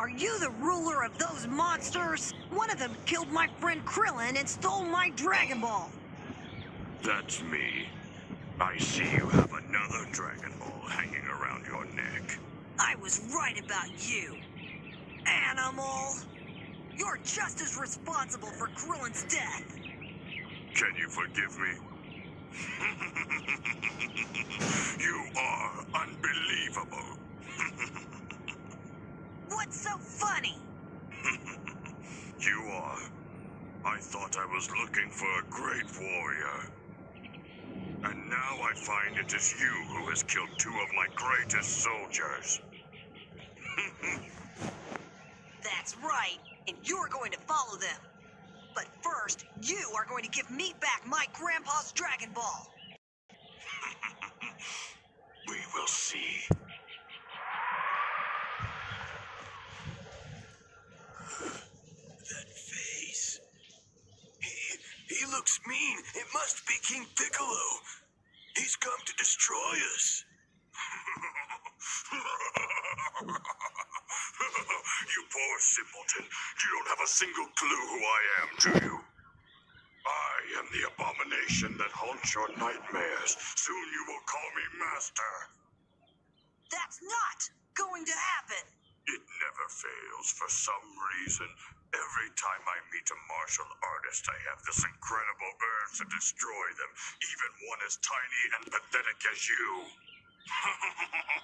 another of those monsters? One of them killed my friend Krillin and stole my Dragon Ball. That's me. I see you have another Dragon Ball hanging around your neck. I was right about you. Animal! You're just as responsible for Krillin's death. Can you forgive me? you are unbelievable. What's so funny? You are. I thought I was looking for a great warrior. And now I find it is you who has killed two of my greatest soldiers. That's right, and you're going to follow them. But first, you are going to give me back my grandpa's Dragon Ball. We will see. That face. He, he looks mean. It must be King Piccolo. He's come to destroy us. you poor simpleton. You don't have a single clue who I am, do you? I am the abomination that haunts your nightmares. Soon you will call me master. That's not going to happen. It never fails for some reason. Every time I meet a martial artist, I have this incredible urge to destroy them, even one as tiny and pathetic as you.